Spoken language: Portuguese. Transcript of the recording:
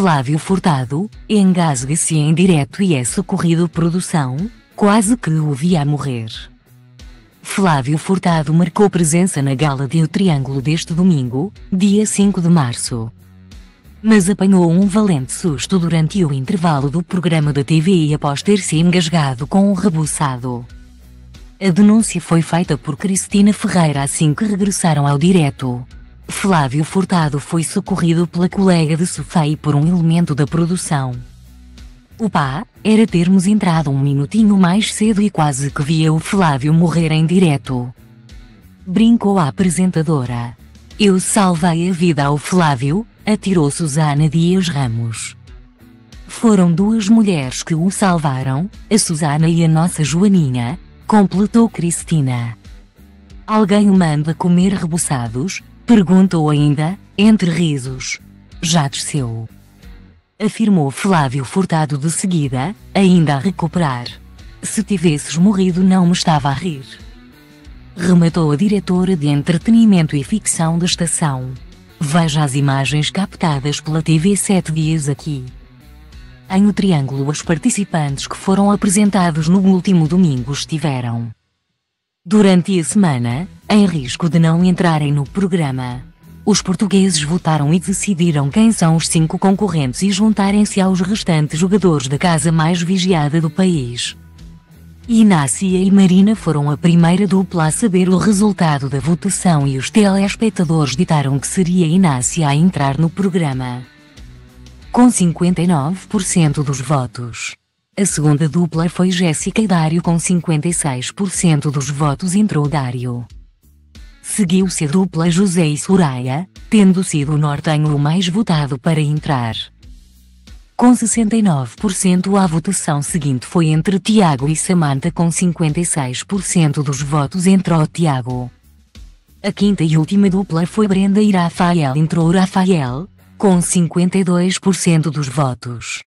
Flávio Furtado, engasga-se em direto e é socorrido produção, quase que o via morrer. Flávio Furtado marcou presença na gala de O Triângulo deste domingo, dia 5 de março. Mas apanhou um valente susto durante o intervalo do programa da TV após ter se engasgado com um rebuçado. A denúncia foi feita por Cristina Ferreira assim que regressaram ao direto. Flávio Furtado foi socorrido pela colega de sofá e por um elemento da produção. O pá, era termos entrado um minutinho mais cedo e quase que via o Flávio morrer em direto. Brincou a apresentadora. Eu salvei a vida ao Flávio, atirou Susana Dias Ramos. Foram duas mulheres que o salvaram, a Susana e a nossa Joaninha, completou Cristina. Alguém o manda comer rebuçados? Perguntou ainda, entre risos. Já desceu. Afirmou Flávio Furtado de seguida, ainda a recuperar. Se tivesses morrido não me estava a rir. Rematou a diretora de entretenimento e ficção da estação. Veja as imagens captadas pela TV 7 dias aqui. Em o Triângulo os participantes que foram apresentados no último domingo estiveram durante a semana, em risco de não entrarem no programa. Os portugueses votaram e decidiram quem são os cinco concorrentes e juntarem-se aos restantes jogadores da casa mais vigiada do país. Inácia e Marina foram a primeira dupla a saber o resultado da votação e os telespectadores ditaram que seria Inácia a entrar no programa. Com 59% dos votos. A segunda dupla foi Jéssica e Dário com 56% dos votos entrou Dário. Seguiu-se a dupla José e Soraya, tendo sido o nortenho o mais votado para entrar. Com 69% a votação seguinte foi entre Tiago e Samantha com 56% dos votos entrou Tiago. A quinta e última dupla foi Brenda e Rafael entrou Rafael, com 52% dos votos.